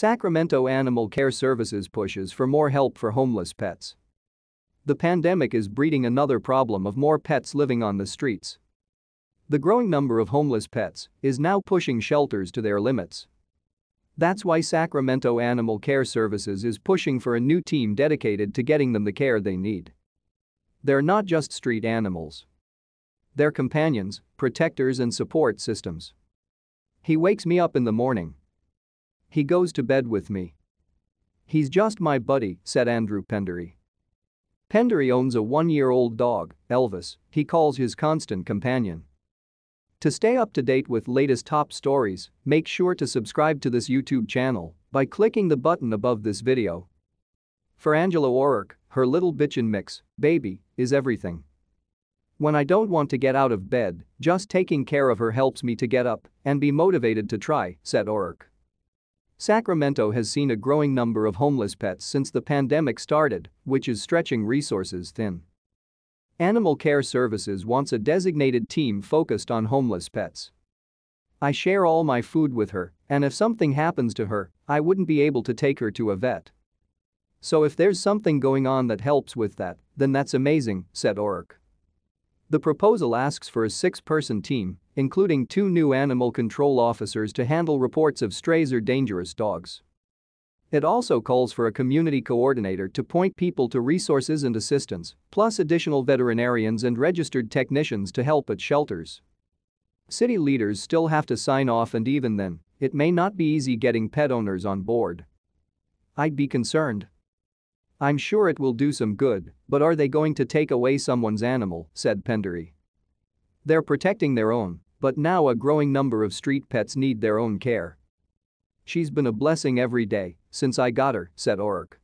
Sacramento Animal Care Services pushes for more help for homeless pets. The pandemic is breeding another problem of more pets living on the streets. The growing number of homeless pets is now pushing shelters to their limits. That's why Sacramento Animal Care Services is pushing for a new team dedicated to getting them the care they need. They're not just street animals. They're companions, protectors and support systems. He wakes me up in the morning. He goes to bed with me. He's just my buddy, said Andrew Pendery. Pendery owns a one-year-old dog, Elvis, he calls his constant companion. To stay up to date with latest top stories, make sure to subscribe to this YouTube channel by clicking the button above this video. For Angela O'Rourke, her little Bichon mix, baby, is everything. When I don't want to get out of bed, just taking care of her helps me to get up and be motivated to try, said O'Rourke. Sacramento has seen a growing number of homeless pets since the pandemic started, which is stretching resources thin. Animal Care Services wants a designated team focused on homeless pets. I share all my food with her, and if something happens to her, I wouldn't be able to take her to a vet. So if there's something going on that helps with that, then that's amazing, said O'Rourke. The proposal asks for a six-person team including two new animal control officers to handle reports of strays or dangerous dogs. It also calls for a community coordinator to point people to resources and assistance, plus additional veterinarians and registered technicians to help at shelters. City leaders still have to sign off and even then, it may not be easy getting pet owners on board. I'd be concerned. I'm sure it will do some good, but are they going to take away someone's animal, said Pendery. They're protecting their own, but now a growing number of street pets need their own care. She's been a blessing every day since I got her, said O'Rourke.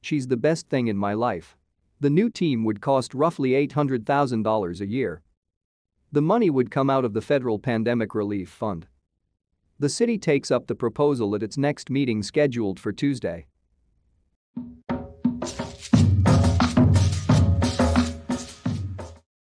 She's the best thing in my life. The new team would cost roughly $800,000 a year. The money would come out of the federal pandemic relief fund. The city takes up the proposal at its next meeting scheduled for Tuesday.